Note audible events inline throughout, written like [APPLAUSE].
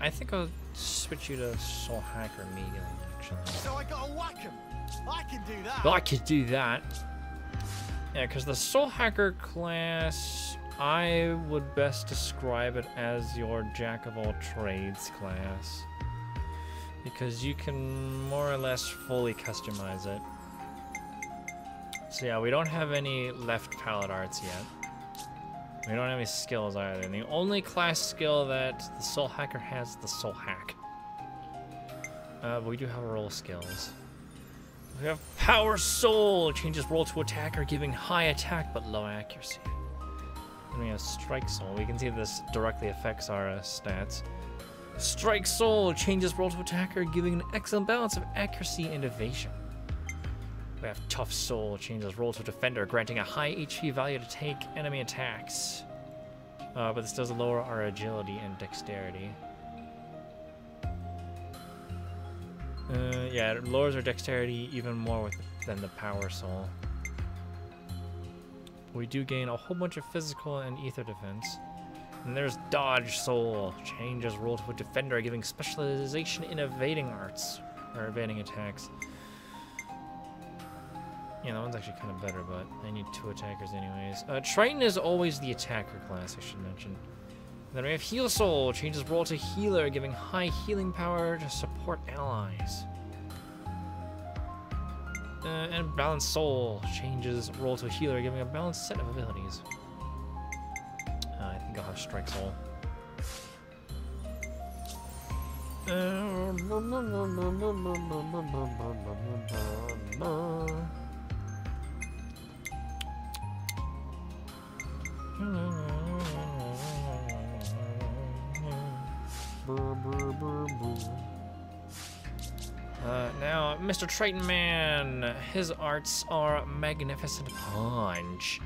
I think I'll switch you to Soul Hacker immediately, actually. So I gotta whack him. I can do that. Well, I could do that. Yeah, because the Soul Hacker class, I would best describe it as your Jack of all trades class. Because you can more or less fully customize it. So yeah, we don't have any left palette arts yet. We don't have any skills either. And the only class skill that the Soul Hacker has is the Soul Hack. Uh, but we do have role skills. We have Power Soul, changes role to attacker, giving high attack but low accuracy. Then we have Strike Soul. We can see this directly affects our uh, stats. Strike Soul changes role to attacker, giving an excellent balance of accuracy and evasion. We have Tough Soul, changes role to defender, granting a high HP value to take enemy attacks. Uh, but this does lower our agility and dexterity. Uh, yeah, it lowers our dexterity even more with, than the Power Soul. We do gain a whole bunch of physical and ether defense. And there's Dodge Soul, changes role to a defender, giving specialization in evading arts, or evading attacks. Yeah, that one's actually kind of better, but I need two attackers anyways. Uh, Triton is always the attacker class, I should mention. Then we have Heal Soul, changes role to healer, giving high healing power to support allies. Uh, and Balanced Soul, changes role to healer, giving a balanced set of abilities. Uh, I think I'll have Strike Soul. Uh, now, Mr. Triton Man, his arts are Magnificent Punch.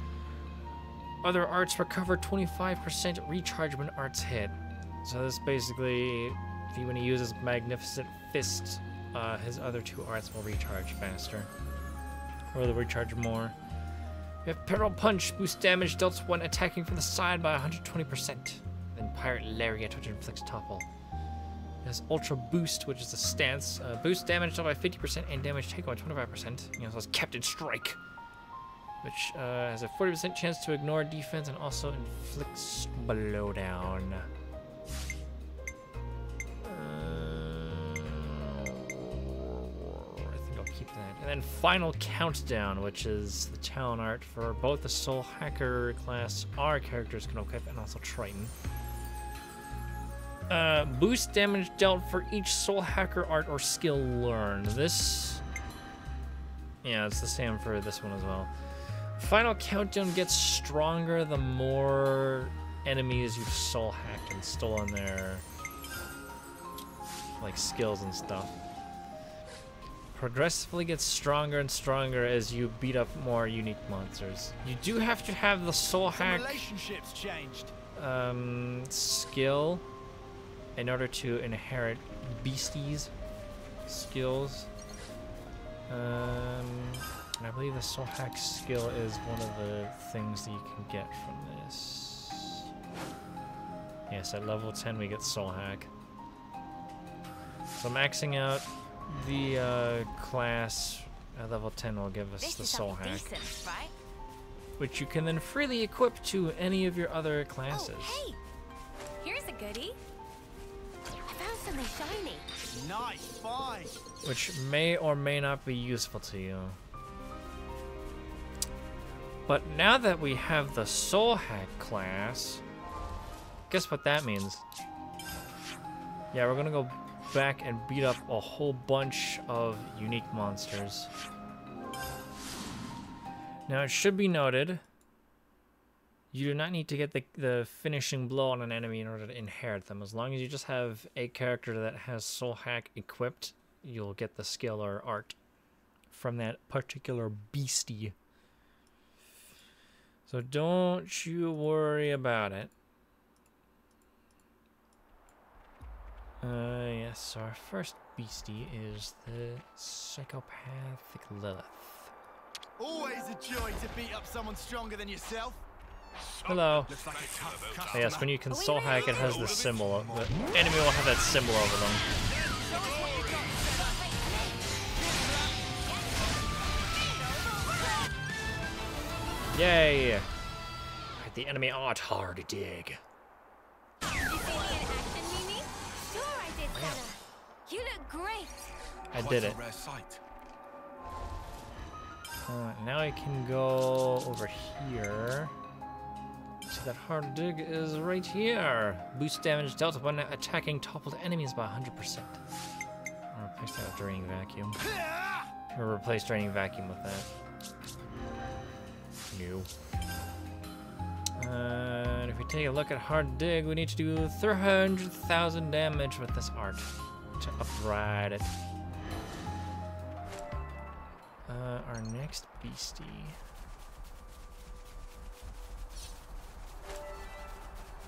Other arts recover 25% recharge when arts hit. So this basically, if you when he uses Magnificent Fist, uh, his other two arts will recharge faster. Or they'll recharge more. We have Peril Punch, boost damage dealt when attacking from the side by 120%. Then Pirate Lariat, which inflicts topple. It has Ultra Boost, which is a stance. Uh, boost damage dealt by 50% and damage taken by 25%. He also has Captain Strike, which uh, has a 40% chance to ignore defense and also inflicts blowdown. That. And then Final Countdown, which is the talent art for both the Soul Hacker class our characters can equip and also Triton. Uh, boost damage dealt for each Soul Hacker art or skill learned. This... Yeah, it's the same for this one as well. Final Countdown gets stronger the more enemies you've soul hacked and stolen their like skills and stuff. Progressively gets stronger and stronger as you beat up more unique monsters. You do have to have the soul hack relationships changed. um, skill in order to inherit beasties skills. Um, and I believe the soul hack skill is one of the things that you can get from this. Yes, at level 10 we get soul hack. So maxing out the uh, class at level 10 will give us This the soul something hack, decent, right? which you can then freely equip to any of your other classes. Oh, hey! Here's a goodie. I found something shiny. Nice find. which may or may not be useful to you. But now that we have the Soul Hack class, guess what that means? Yeah, we're gonna go back and beat up a whole bunch of unique monsters. Now, it should be noted, you do not need to get the, the finishing blow on an enemy in order to inherit them. As long as you just have a character that has Soul Hack equipped, you'll get the skill or art from that particular beastie. So don't you worry about it. Uh, yes, our first beastie is the psychopathic Lilith. Always a joy to beat up someone stronger than yourself. Hello. Like Oh, yes, when you can soul hack, it has the symbol. The enemy will have that symbol over them. Yay! The enemy art hard to dig. You look great. I did it. Uh, now I can go over here. So that hard dig is right here. Boost damage dealt when attacking toppled enemies by 100%. I'll replace that with draining vacuum. Or replace draining vacuum with that. New. Uh, and if we take a look at hard dig, we need to do 300,000 damage with this art to upride it. Uh, our next beastie.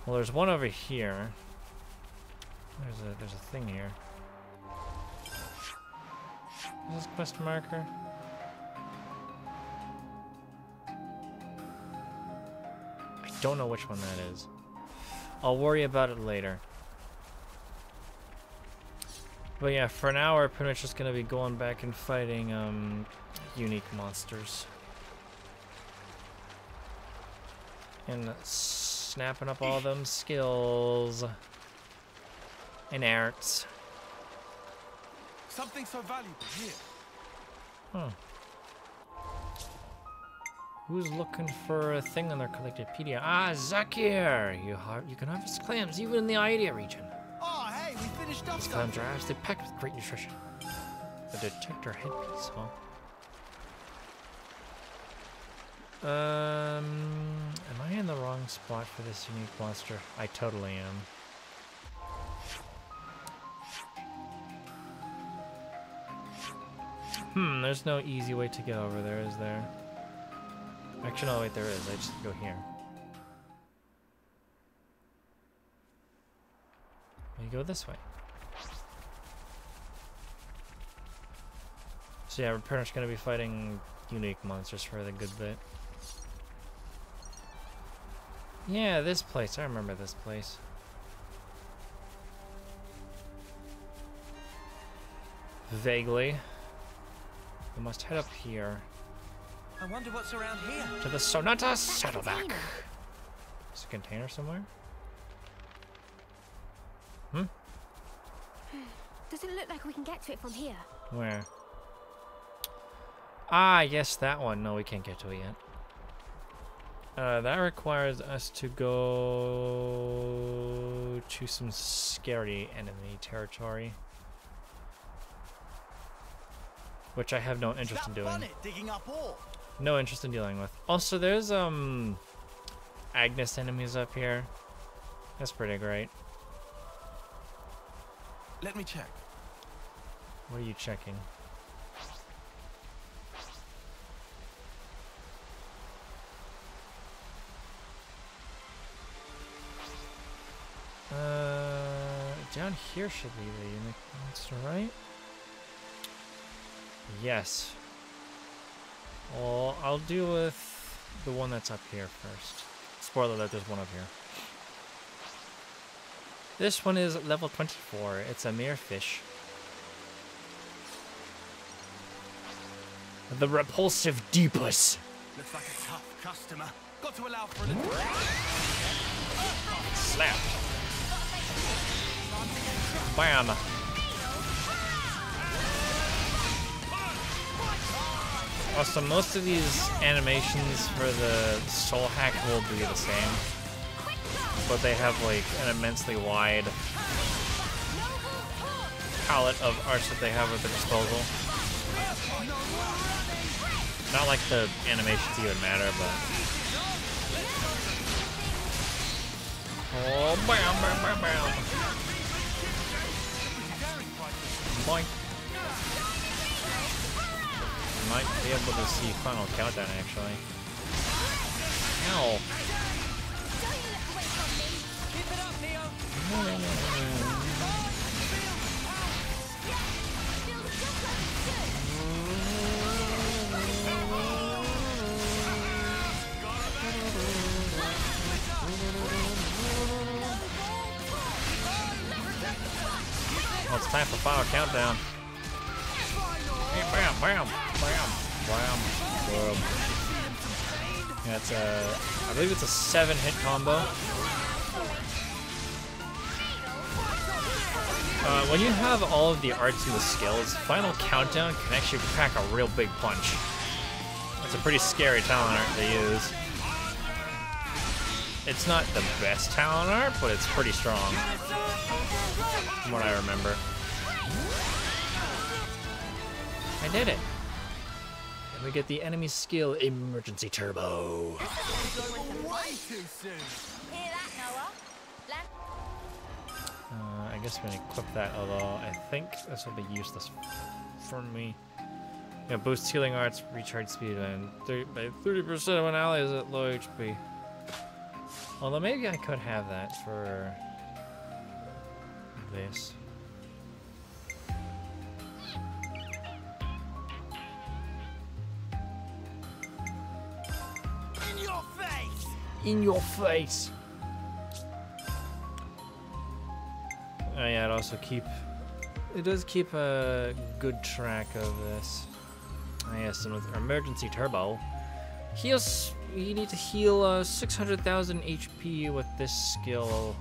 Well, there's one over here. There's a there's a thing here. Is this quest marker? I don't know which one that is. I'll worry about it later. But yeah, for now we're pretty much just gonna be going back and fighting um unique monsters. And snapping up all them skills and arts. Something so valuable here. Huh. Who's looking for a thing on their collectopedia? Ah, Zakir! You, har you can harvest clams even in the Aetia region. Clams are absolutely packed with great nutrition. The detector headpiece, huh? Um, am I in the wrong spot for this unique monster? I totally am. Hmm, there's no easy way to get over there, is there? Actually, no, wait, there is. I just go here. We go this way. So yeah, we're pretty much gonna be fighting unique monsters for the good bit. Yeah, this place. I remember this place. Vaguely. We must head up here I wonder what's around here. to the Sonata That's Saddleback. container. Is a container somewhere? Hmm? [SIGHS] Does it look like we can get to it from here? Where? Ah, yes, that one. No, we can't get to it yet. Uh, that requires us to go to some scary enemy territory. Which I have no interest in doing. bonnet digging up ore. No interest in dealing with. Also, there's, um, Agnus enemies up here. That's pretty great. Let me check. What are you checking? Uh, down here should be the unique monster, right? Yes. Well, I'll deal with the one that's up here first. Spoiler alert, there's one up here. This one is level 24. It's a mere fish. The repulsive Deepus. Looks like a tough customer. Got to allow for a little. Slap. Bam. Also, most of these animations for the soul hack will be the same, but they have like an immensely wide palette of arts that they have at their disposal. Not like the animations even matter, but Oh, bam, bam, bam, bam. Boink. Might be able to see final countdown actually. Ow. Keep Well, it's time for final countdown. Bam, bam, bam, bam, boom. Yeah, it's a, I believe it's a seven hit combo. Uh, when you have all of the arts and the skills, Final Countdown can actually pack a real big punch. It's a pretty scary talent art to use. It's not the best talent art, but it's pretty strong. From what I remember. I did it. And we get the enemy skill emergency turbo. Uh, I guess we can equip that, although I think this will be useless for me. Yeah, boost healing arts, recharge speed, and 30, by 30% when ally is at low HP. Although maybe I could have that for this. In your face! In your face! Oh yeah, it also keep... It does keep a good track of this. Ah, yes, and with emergency turbo, heals. You need to heal uh, 600,000 HP with this skill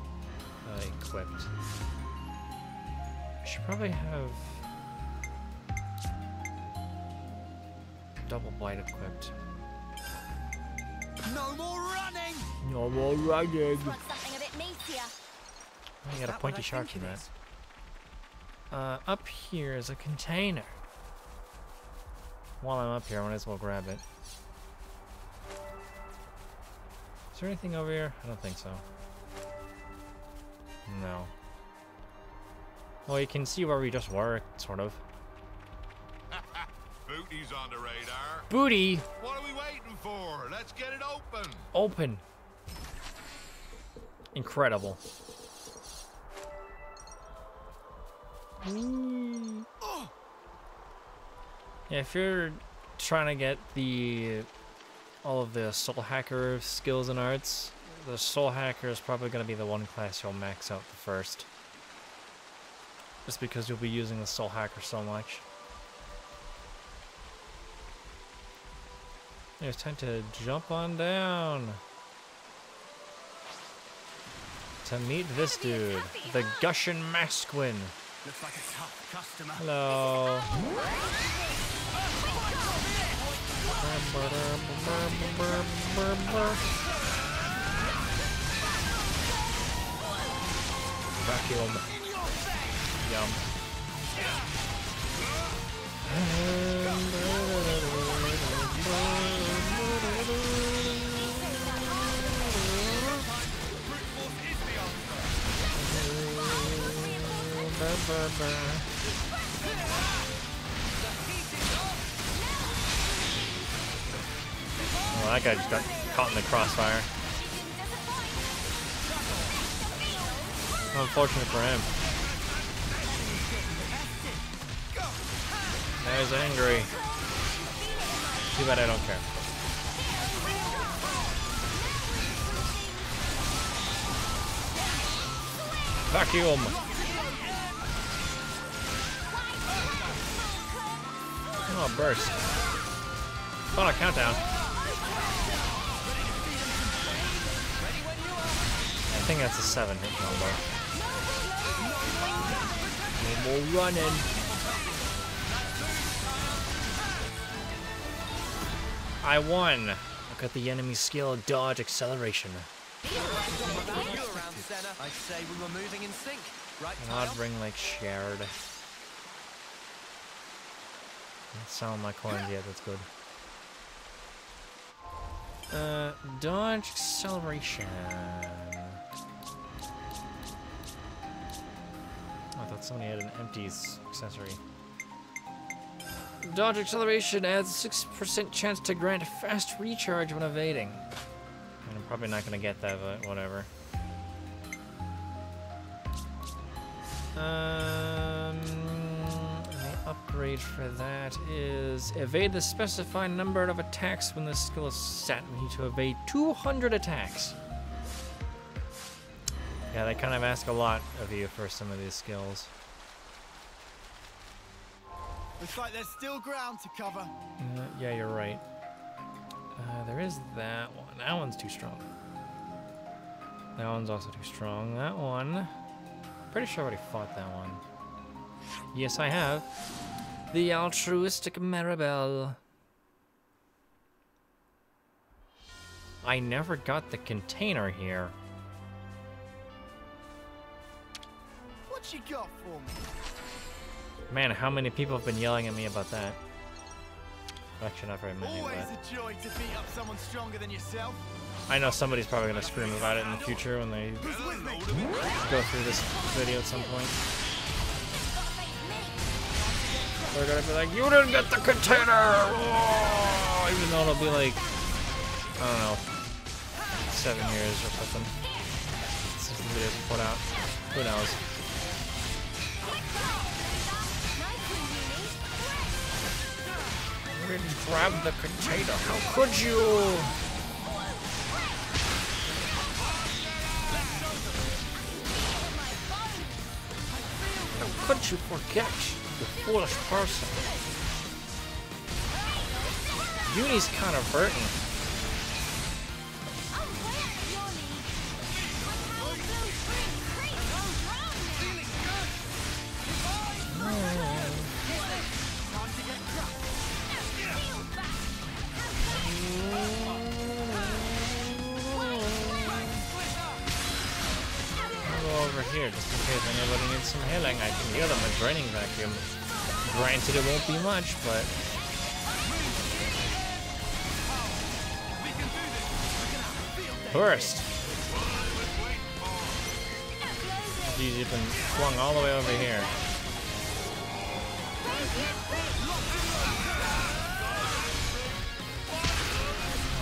uh, equipped. I should probably have double blight equipped. No more running! No more running. want something a bit meatier. I got a pointy shark for think it that. is? Uh, up here is a container. While I'm up here, I might as well grab it. Is there anything over here? I don't think so. No. Well, you can see where we just were, sort of. [LAUGHS] Booty's on the radar. Booty! What are we waiting for? Let's get it open. Open! Incredible. Yeah, if you're trying to get the all of the soul hacker skills and arts, the soul hacker is probably going to be the one class you'll max out the first. Just because you'll be using the soul hacker so much. Yeah, It's time to jump on down. To meet this dude, the Gushin Masquin. Looks like a tough customer. Hello. Vacuum. Yum. Well, that guy just got caught in the crossfire. Unfortunate for him. He's angry. Too bad I don't care. Vacuum! Oh, burst. Final countdown. I think that's a seven hit combo. No more running. I won. Look at the enemy skill, dodge, acceleration. You around, Sena. I'd say we were moving in sync. Right, Kyle? bring like shared. Don't sell my coins yet, that's good. Uh, dodge acceleration. I thought somebody had an empty accessory. Dodge acceleration adds 6% chance to grant fast recharge when evading. I'm probably not going to get that, but whatever. Um, the upgrade for that is evade the specified number of attacks when the skill is set. We need to evade 200 attacks. Yeah, they kind of ask a lot of you for some of these skills. Looks like there's still ground to cover. Uh, yeah, you're right. Uh, there is that one. That one's too strong. That one's also too strong. That one. Pretty sure I already fought that one. Yes, I have. The altruistic Maribel. I never got the container here. What you got for me? Man, how many people have been yelling at me about that? Actually, not very many, Always but a joy to beat up someone stronger than yourself. I know somebody's probably gonna scream about it in the future when they Who's with me? go through this video at some point. They're gonna be like, you didn't get the container! Oh! Even though it'll be like, I don't know, seven years or something. Since the videos put out. Who knows? Didn't grab the container. How could you? How could you forget, you foolish person? Eunie's kind of hurting. Over here just in case anybody needs some healing. I can heal them with draining vacuum. Granted, it won't be much, but First. Geez, you've been flung all the way over here.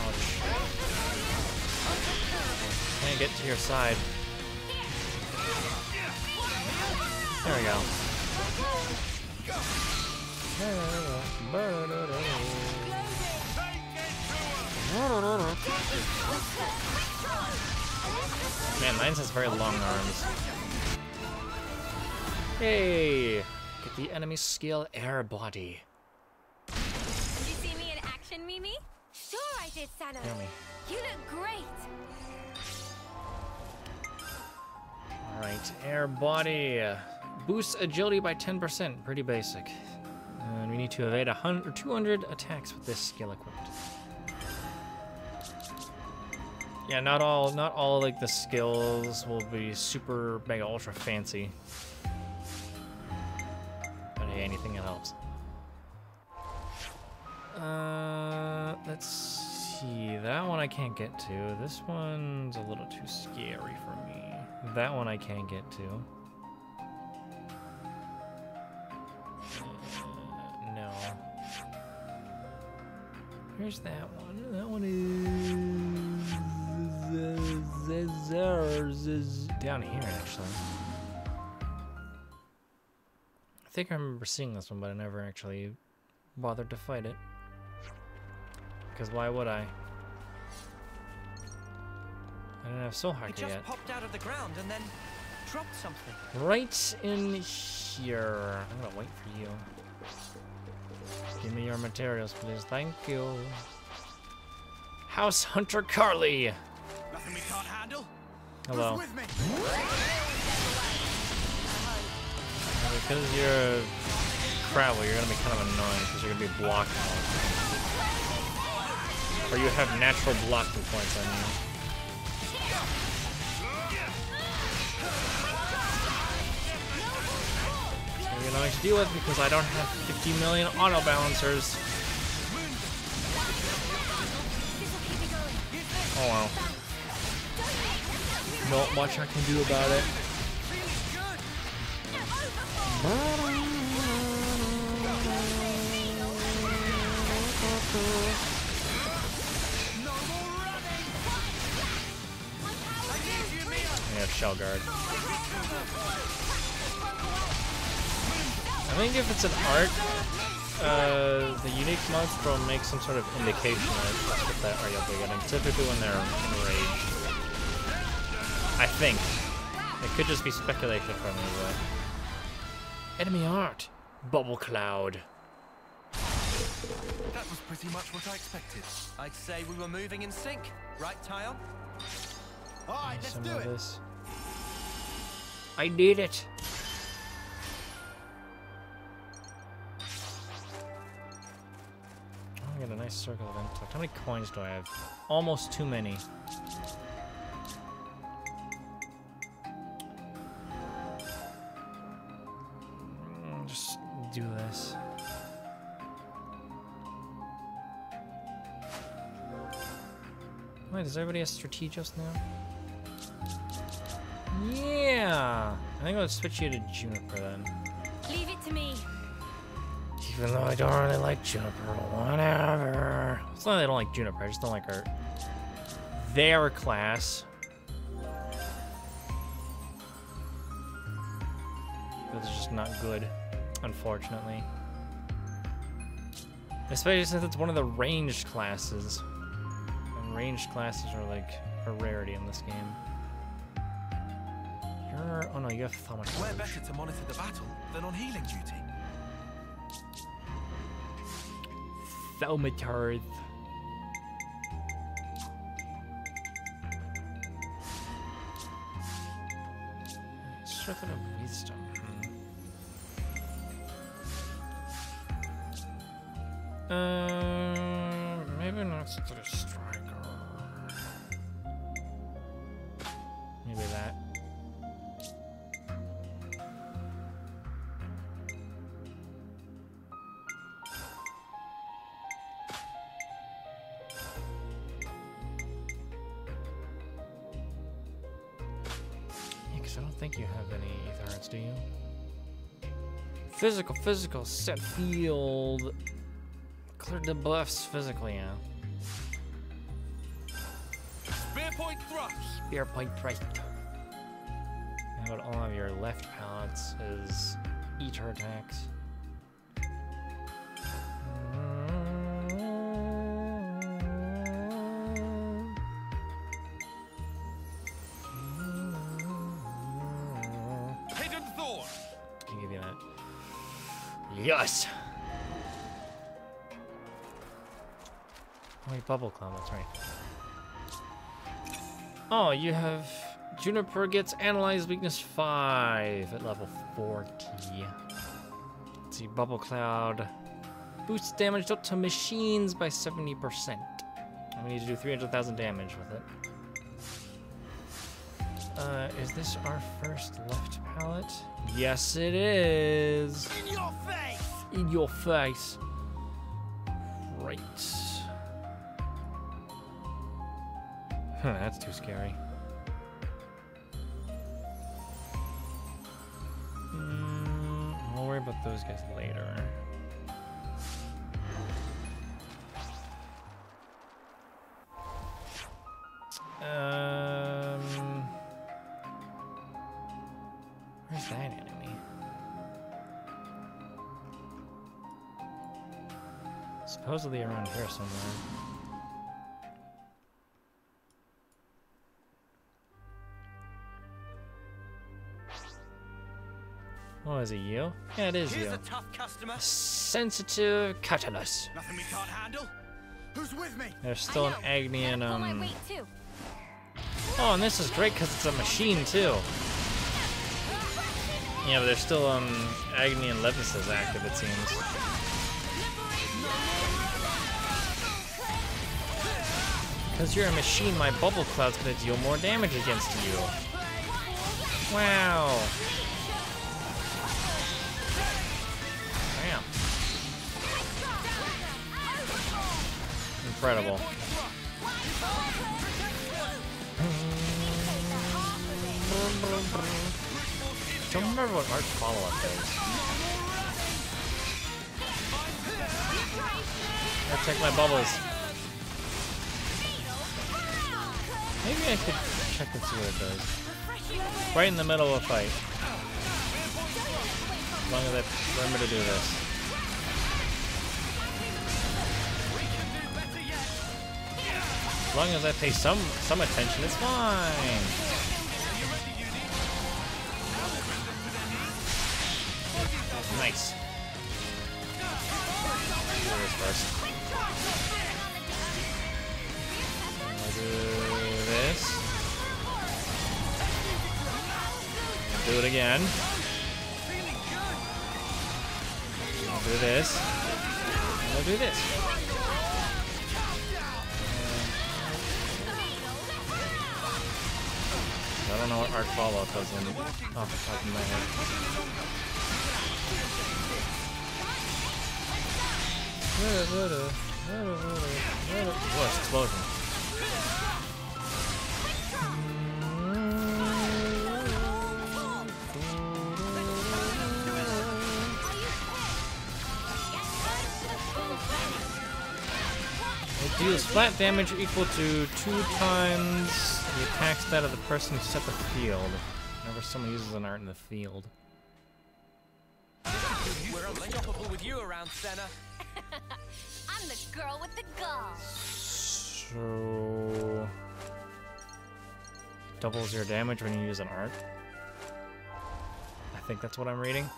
Ouch. Can't get to your side. There we go. Man, Nines has very long arms. Hey! Get the enemy skill air body. Did you see me in action, Mimi? Sure I did. Yummy. You look great. Alright, air body. Boosts agility by 10%. Pretty basic. And we need to evade 100, 200 attacks with this skill equipped. Yeah, not all, not all like the skills will be super mega ultra fancy. But hey, anything that helps. Uh, let's see. That one I can't get to. This one's a little too scary for me. That one I can't get to. Here's that one. That one is, down here actually. I think I remember seeing this one, but I never actually bothered to fight it. Because why would I? I don't have Soul It Hacker just yet. popped out of the ground and then dropped something. Right in here. I'm gonna wait for you. Give me your materials, please. Thank you. House Hunter Carly. Nothing we can't handle. Hello. Who's with me? Because you're a traveler, you're gonna be kind of annoying because you're gonna be blocking. Or you have natural blocking points on you. Annoying to deal with because I don't have 50 million auto balancers. Oh well. Not much I can do about it. Have Shell Guard. I think if it's an art, uh, the unique monster will make some sort of indication that that's what that art you'll getting. Typically when they're enraged. I think. It could just be speculation from me, but... Enemy art! Bubble Cloud. That was pretty much what I expected. I'd say we were moving in sync. Right, Taion? All right, let's do it. this. I need it. I got a nice circle of intellect. How many coins do I have? Almost too many. Mm, Just do this. Wait, does everybody have strategos now? Yeah! I think I'll switch you to Juniper then. Even though I don't really like Juniper, whatever. It's not that I don't like Juniper, I just don't like her. Their class. It's just not good, unfortunately. Especially since it's one of the ranged classes. And ranged classes are like a rarity in this game. You're. Oh no, you have Thaumaturge. Where better to monitor the battle than on healing duty? Thaumaturge. Circuit of Wisdom. Uh, maybe not the Physical, physical, set field. Clear debuffs physically, yeah. Spear point thrust. Spear point thrust. How about all of your left palettes is ether attacks? Wait, bubble cloud, that's right. Oh, you have Juniper gets analyze weakness 5 at level 40. Let's see, bubble cloud boosts damage up to machines by 70%. And we need to do 300,000 damage with it. Uh, is this our first left palette? Yes, it is. In your face! Right. Huh, that's too scary. Mm, I'll worry about those guys later. Supposedly around here somewhere. Oh, is it you? Yeah, it is Here's you. a tough customer. Sensitive Catalyst. Nothing we can't handle? Who's with me? There's still an Agni and Gotta pull my um. Oh, and this is great because it's a machine too. Yeah, but there's still um Agni and Levices active. It seems. Because you're a machine, my bubble cloud's gonna deal more damage against you. Wow. Damn. Incredible. Don't remember what Arch follow-up is. Check my bubbles. Maybe I could check and see what it does. Right in the middle of a fight. As long as I remember to do this. As long as I pay some some attention, it's fine. Nice. Do this first. Do it again. I'll do this. And I'll do this. I don't know what Arc Follow does in off the top of my head. What explosion? Deals flat damage equal to two times the attack stat of the person who set the field. Whenever someone uses an art in the field. We're unstoppable with you around, Sena. [LAUGHS] I'm the girl with the gall. So doubles your damage when you use an art. I think that's what I'm reading.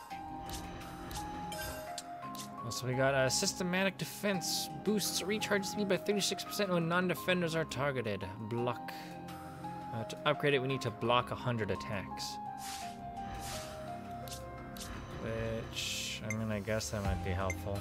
Also, we got a systematic defense boosts recharge speed by 36% when non-defenders are targeted. Block. Uh, to upgrade it, we need to block 100 attacks. Which, I mean, I guess that might be helpful.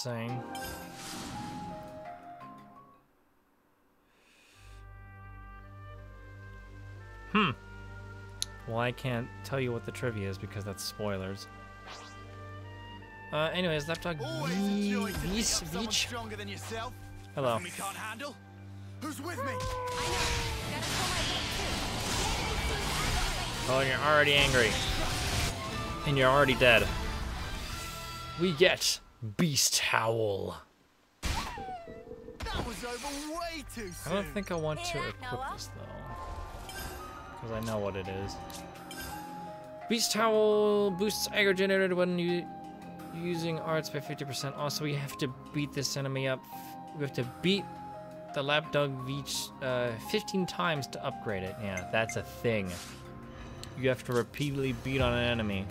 That's saying. Hmm. Well, I can't tell you what the trivia is because that's spoilers. Uh, anyways, lapdog Always V- enjoy to beat Vis- up someone Vich. stronger than yourself. Hello. We can't handle. Who's with me? I know. Gotta pull my weight too. Oh, you're already angry. And you're already dead. We get Beast Howl. That was over way too I don't think I want to Hear equip Noah? this though. Because I know what it is. Beast Howl boosts aggro generated when you using arts by 50%. Also, we have to beat this enemy up. We have to beat the lapdog Veach uh, 15 times to upgrade it. Yeah, that's a thing. You have to repeatedly beat on an enemy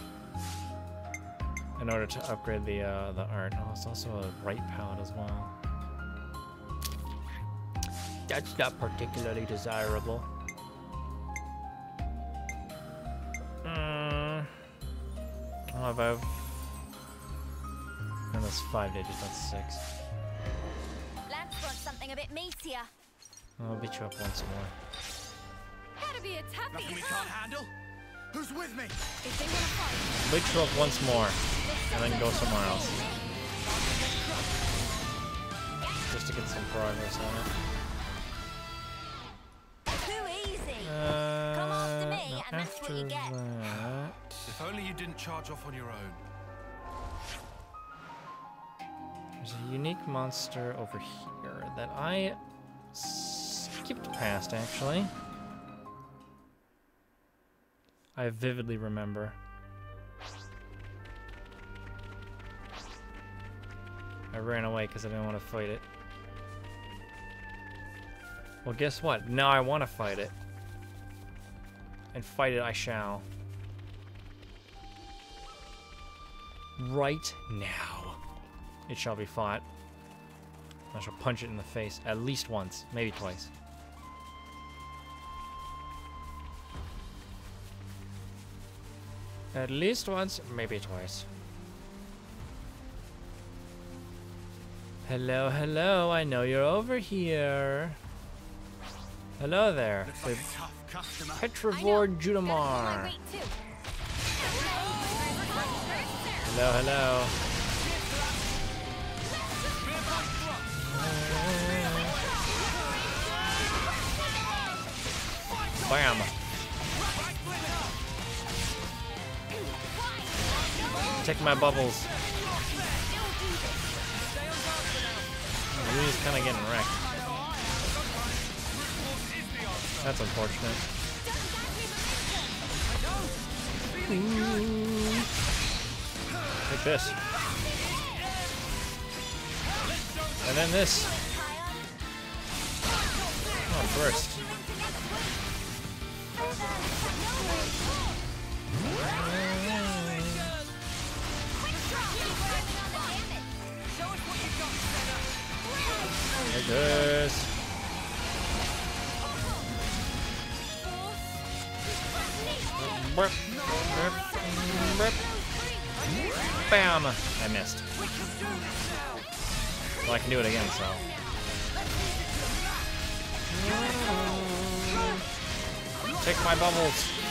in order to upgrade the uh, the art. Oh, it's also a right palette as well. That's not particularly desirable. Mm. Oh, if I've. No, that's five digits, that's six. Lanz wants something a bit meatier. I'll beat you up once more. Gotta be a toughie. Nothing we can't handle. Who's with me? If they wanna fight, Beat you once more, and then go somewhere else. Just to get some progress on it. too easy. Uh, Come after me, and that's what you get. that- If only you didn't charge off on your own. There's a unique monster over here that I skipped past, actually. I vividly remember. I ran away because I didn't want to fight it. Well, guess what? Now I want to fight it. And fight it I shall. Right now. It shall be fought. I shall punch it in the face at least once, maybe twice. At least once, maybe twice. Hello, hello, I know you're over here. Hello there. Looks The like a tough customer. Petrivore Gotta pull my Judamar. Hello, hello. Bam. Take my bubbles. Louis is kind of getting wrecked. That's unfortunate. Take this. And then this. Oh, burst. This. Bam! I missed. Well, I can do it again, so. Take my bubbles.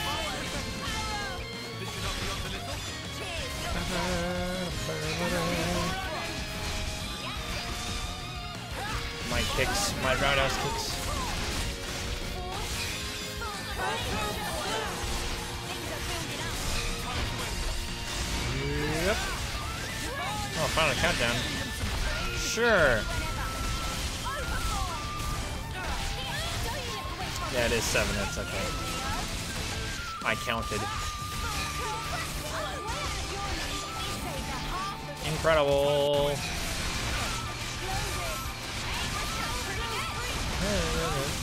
Kicks, my roundhouse kicks. Yep. Oh, final countdown. Sure. Yeah, it is seven. That's okay. I counted. Incredible.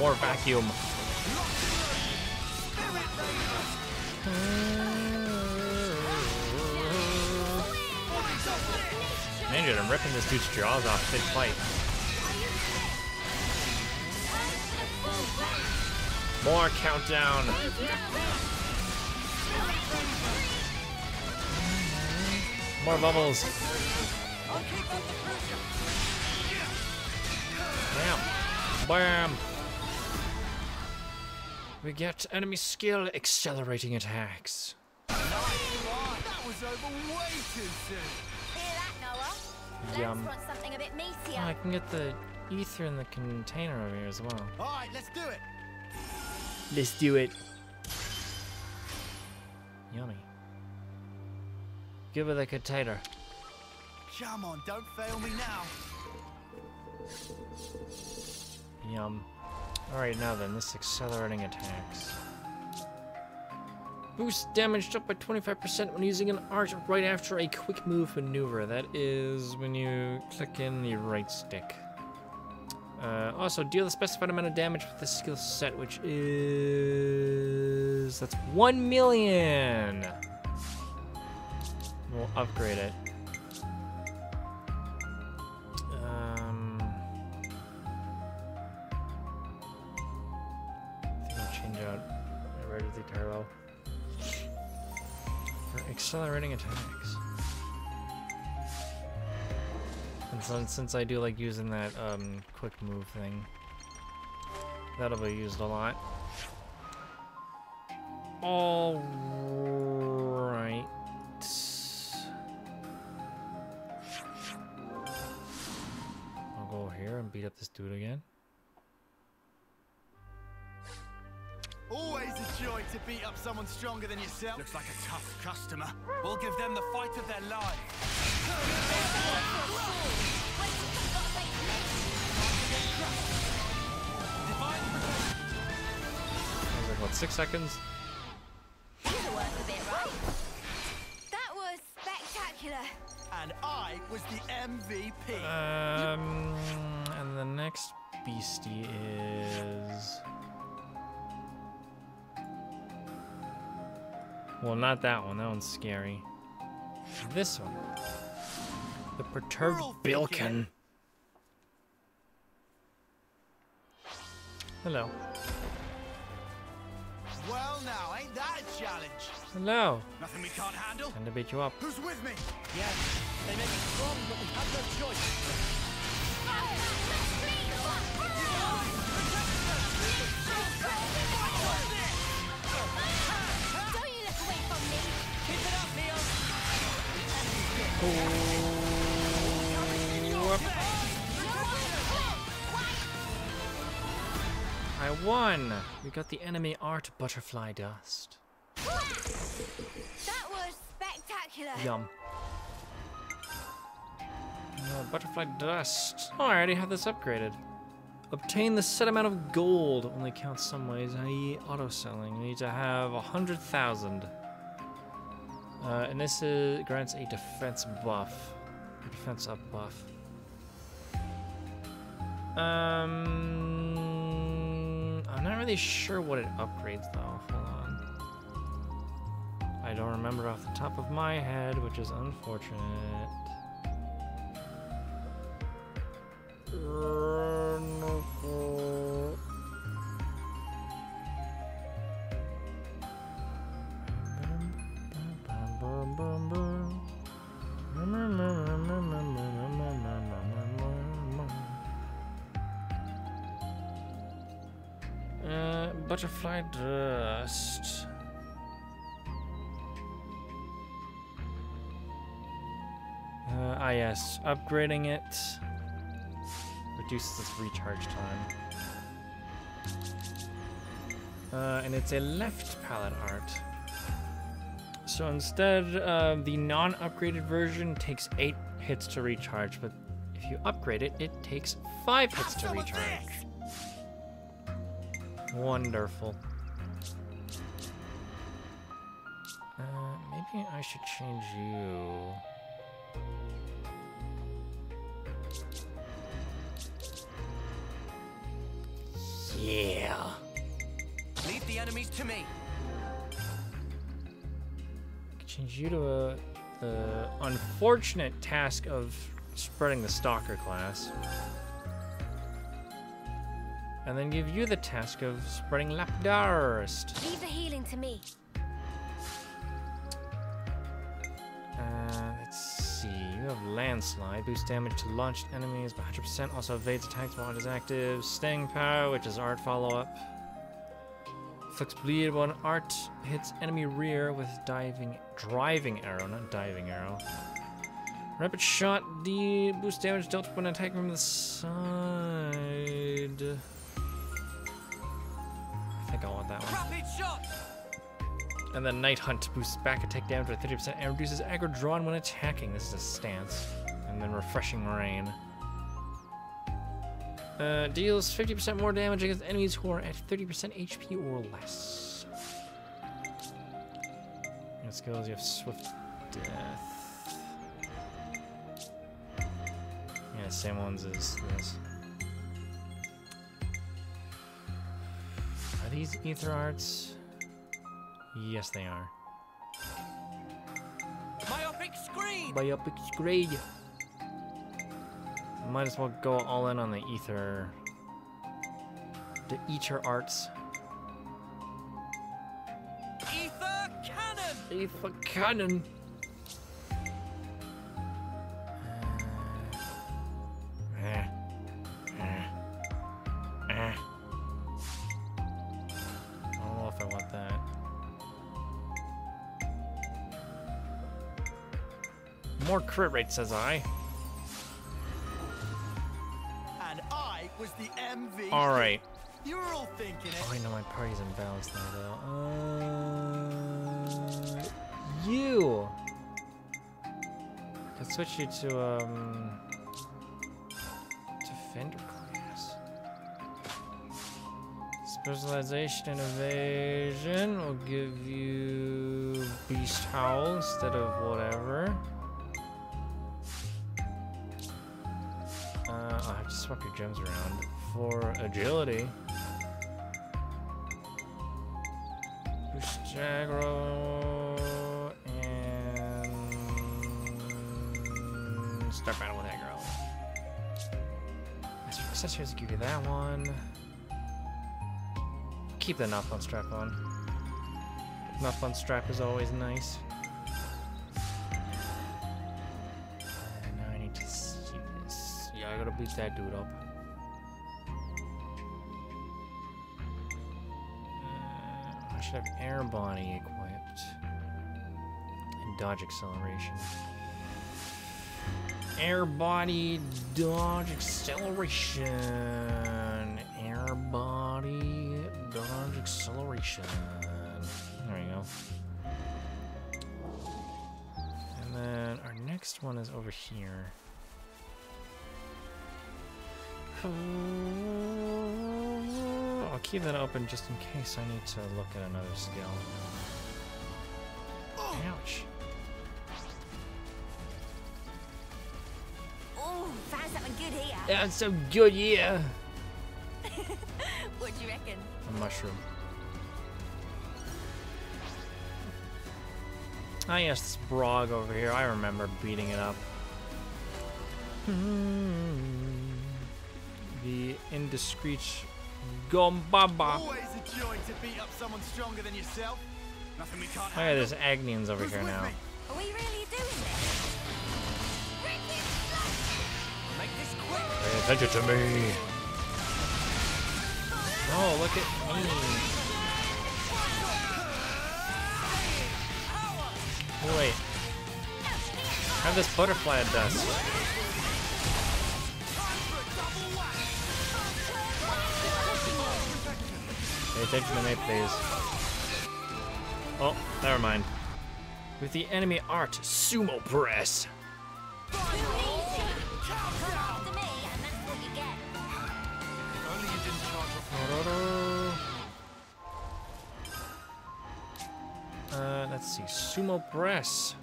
More vacuum. Man, dude, I'm ripping this dude's jaws off mid fight. More countdown. More bubbles. Bam. Bam. We get enemy skill accelerating attacks. That was over way too soon. Hear that, Noah? Yum. Let's run something a bit Oh. I can get the ether in the container over here as well. All right, let's do it. Let's do it. Yummy. Give it the container. Come on, don't fail me now. Yum. Alright, now then, this accelerating attacks. Boost damage up by 25% when using an art right after a quick move maneuver. That is when you click in the right stick. Uh, also, deal the specified amount of damage with the skill set, which is... That's 1 million! We'll upgrade it. Change out Emergency Turbo for accelerating attacks. And so, since I do like using that um, quick move thing, that'll be used a lot. All right. I'll go here and beat up this dude again. To beat up someone stronger than yourself. Looks like a tough customer. We'll give them the fight of their lives. Like, what, six seconds? These are worth a bit, right? That was spectacular. And I was the MVP. Um, and the next beastie is. Well, not that one. That one's scary. This one. The perturbed Bilkin. Hello. well, now, ain't that a challenge? Hello. Nothing we can't handle? Time to beat you up. Who's with me? Yes. They may one. We got the enemy art butterfly dust. That was spectacular. Yum. Uh, butterfly dust. Oh, I already have this upgraded. Obtain the set amount of gold. Only counts some ways, i.e. auto selling. You need to have a hundred thousand. Uh, and this is grants a defense buff. Defense up buff. Um, I'm not really sure what it upgrades though. Hold on. I don't remember off the top of my head, which is unfortunate. Butterfly dust. Uh, ah yes, upgrading it reduces its recharge time. Uh, and it's a left palette art. So instead, uh, the non-upgraded version takes 8 hits to recharge, but if you upgrade it, it takes 5 hits to recharge. Wonderful. Uh, maybe I should change you. Yeah. Leave the enemies to me. Change you to a, the unfortunate task of spreading the Stalker class. And then give you the task of spreading Lapidarist. Leave the healing to me. Uh, let's see. You have Landslide. Boost damage to launched enemies by 100%. Also evades attacks while it is active. Staying Power, which is art follow-up. Flicks bleed when art hits enemy rear with diving driving arrow, not diving arrow. Rapid shot, D boost damage dealt when attacking from the side. I want that one. And then Night Hunt boosts back attack damage by 30% and reduces aggro drawn when attacking. This is a stance. And then Refreshing Rain. Uh, deals 50% more damage against enemies who are at 30% HP or less. And skills, you have Swift Death. Yeah, same ones as this. These Ether Arts? Yes, they are. Myopic screen. Biopic grade. Might as well go all in on the ether. The ether arts. Ether cannon. Ether cannon. Crit rate, says I. And I was the MVP. All right. You were all thinking Oh. I know my party's imbalanced now, though. Uh, you. I could switch you to um, defender class. Specialization and evasion will give you beast howl instead of whatever. Swap your gems around for agility. Boost aggro and start battle with aggro. Master accessories give you that one. Keep the not fun strap on. Not fun strap is always nice. Beat that dude up. Uh, I should have air body equipped. And dodge acceleration. Air body, dodge acceleration. Air body. dodge acceleration. There you go. And then our next one is over here. I'll keep that open just in case I need to look at another skill. Ouch. Oh, found something good here. That's so good, yeah. [LAUGHS] What do you reckon? A mushroom. Ah, yes, this Brog over here. I remember beating it up. The indiscreet Gombaba. Always a joy to beat up someone stronger than yourself. Nothing we can't Oh yeah, there's Agnians over Who's here now. me? Are we really doing this? Make this quick. Pay attention to me. Oh, look at me. Oh, wait. Have this butterfly at dust. Pay attention to me, please. Oh, never mind. With the enemy art, sumo press. Uh, let's see. Sumo press.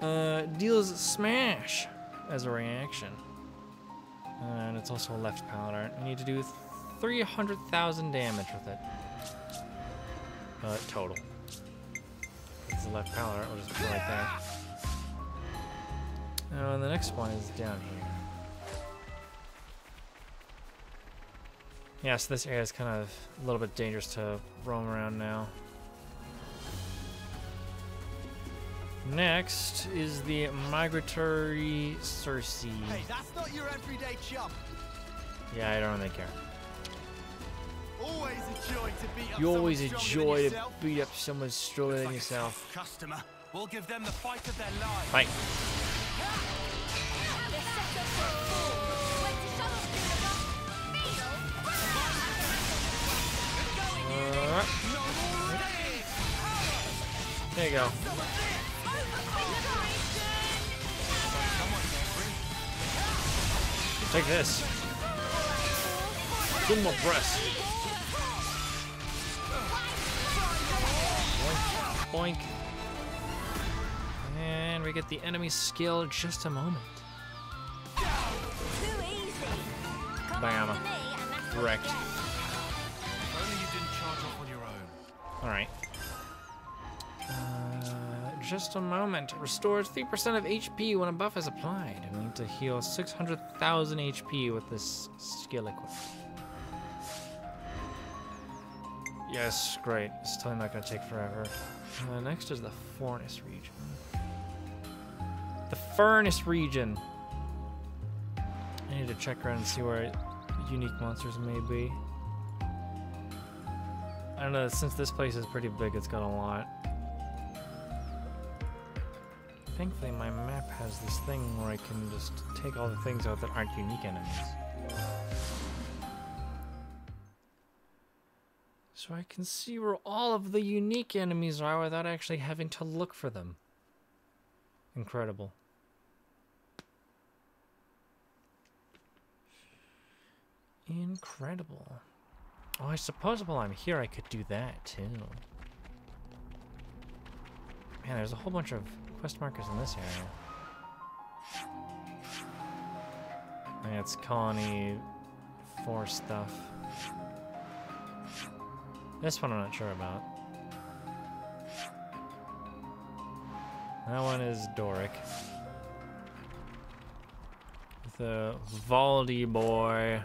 Uh, deals smash as a reaction. And it's also a left palette art. Need to do 300,000 damage with it. Uh, total. It's a left art. We'll just put it like that. Now, and the next one is down here. Yeah, so this area is kind of a little bit dangerous to roam around now. Next is the migratory Circe. Hey, that's not your everyday chump. Yeah, I don't really care. Always a joy to beat up You someone always stronger enjoy than to yourself. beat up someone stronger than Like a yourself. tough customer. We'll give them the fight of their lives. Fight. They're set up for a fall. Wait to shut off Uh, there you go. Take this. Sumo press. Boink. Boink. And we get the enemy skill in just a moment. Too easy. Bam. after me, and that's what Wrecked. you get. If only you didn't charge off on your own. All right. Uh, just a moment. Restores 3% of HP when a buff is applied. And we need to heal 600,000 HP with this skill equipped. Yes, great. It's totally not going to take forever. Uh, next is the Fornis region. The Fornis region. I need to check around and see where unique monsters may be. I don't know, since this place is pretty big, it's got a lot. Thankfully, my map has this thing where I can just take all the things out that aren't unique enemies. So I can see where all of the unique enemies are without actually having to look for them. Incredible. Incredible. Oh, I suppose while I'm here I could do that too. Man, there's a whole bunch of quest markers in this area. I think it's stuff. This one I'm not sure about. That one is Doric. The Valdi boy.